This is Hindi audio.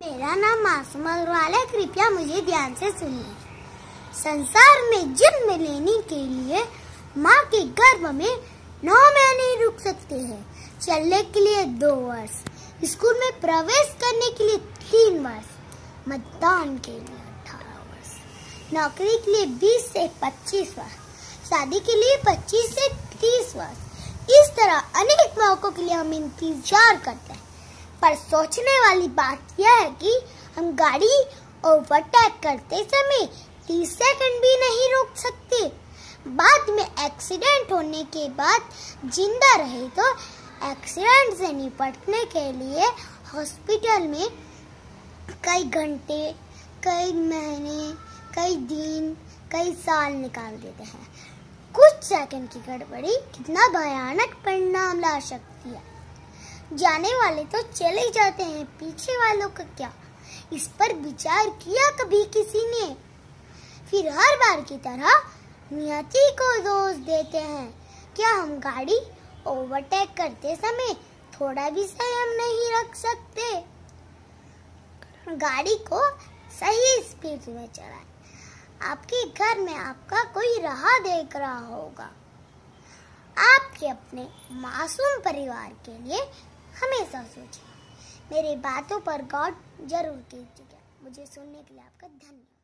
मेरा नाम मासूम अग्रवाल है। कृपया मुझे ध्यान से सुनिए। संसार में जन्म लेने के लिए माँ के गर्भ में नौ महीने रुक सकते हैं। चलने के लिए दो वर्ष, स्कूल में प्रवेश करने के लिए तीन वर्ष, मतदान के लिए अठारह वर्ष, नौकरी के लिए बीस से पच्चीस वर्ष, शादी के लिए पच्चीस से तीस वर्ष। इस तरह अनेक मौकों के लिए हम इंतज़ार करते हैं। पर सोचने वाली बात यह है कि हम गाड़ी ओवरटेक करते समय तीस सेकंड भी नहीं रोक सकते। बाद में एक्सीडेंट होने के बाद ज़िंदा रहे तो एक्सीडेंट से निपटने के लिए हॉस्पिटल में कई घंटे, कई महीने, कई दिन, कई साल निकाल देते हैं। कुछ सेकंड की गड़बड़ी कितना भयानक परिणाम ला सकती है। जाने वाले तो चले जाते हैं। पीछे वालों का क्या? इस पर विचार किया कभी किसी ने? फिर हर बार की तरह नियति को दोष देते हैं। क्या हम गाड़ी ओवरटेक करते समय थोड़ा भी संयम नहीं रख सकते? गाड़ी को सही स्पीड में चलाएँ। आपके घर में आपका कोई राह देख रहा होगा। आपके अपने मासूम परिवार के लिए हमेशा सोचिए। मेरी बातों पर गौर ज़रूर कीजिएगा मुझे सुनने के लिए आपका धन्यवाद।